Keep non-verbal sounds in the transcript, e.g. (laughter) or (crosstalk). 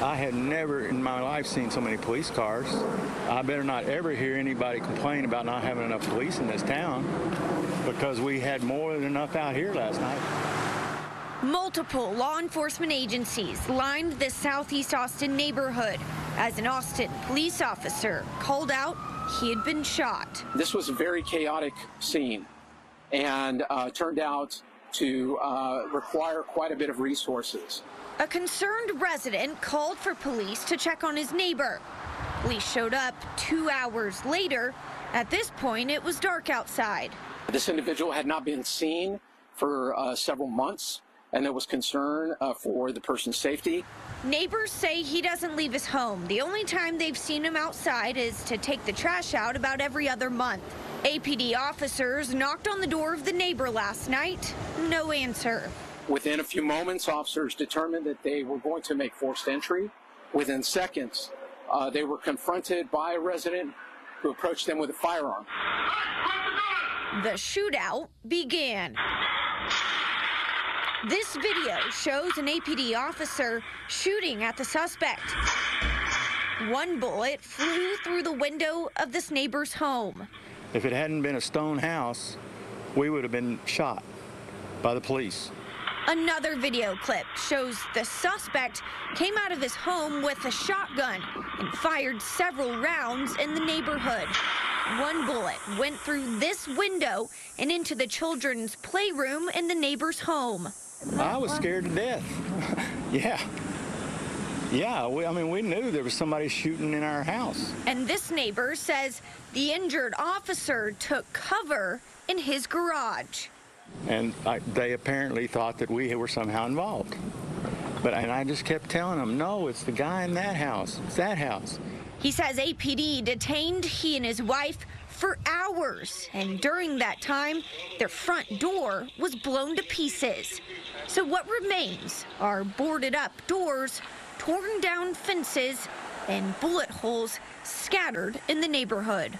I had never in my life seen so many police cars. I better not ever hear anybody complain about not having enough police in this town because we had more than enough out here last night. Multiple law enforcement agencies lined the southeast Austin neighborhood as an Austin police officer called out he had been shot. This was a very chaotic scene and uh, turned out to uh, require quite a bit of resources. A concerned resident called for police to check on his neighbor. Police showed up two hours later. At this point, it was dark outside. This individual had not been seen for uh, several months, and there was concern uh, for the person's safety. Neighbors say he doesn't leave his home. The only time they've seen him outside is to take the trash out about every other month. APD officers knocked on the door of the neighbor last night. No answer. Within a few moments, officers determined that they were going to make forced entry. Within seconds, uh, they were confronted by a resident who approached them with a firearm. The shootout began. This video shows an APD officer shooting at the suspect. One bullet flew through the window of this neighbor's home. If it hadn't been a stone house, we would have been shot by the police. Another video clip shows the suspect came out of his home with a shotgun and fired several rounds in the neighborhood. One bullet went through this window and into the children's playroom in the neighbor's home. I was scared to death. (laughs) yeah. Yeah, we, I mean, we knew there was somebody shooting in our house. And this neighbor says the injured officer took cover in his garage. And I, they apparently thought that we were somehow involved. But and I just kept telling them, no, it's the guy in that house. It's that house. He says APD detained he and his wife for hours, and during that time, their front door was blown to pieces. So what remains are boarded up doors, torn down fences, and bullet holes scattered in the neighborhood.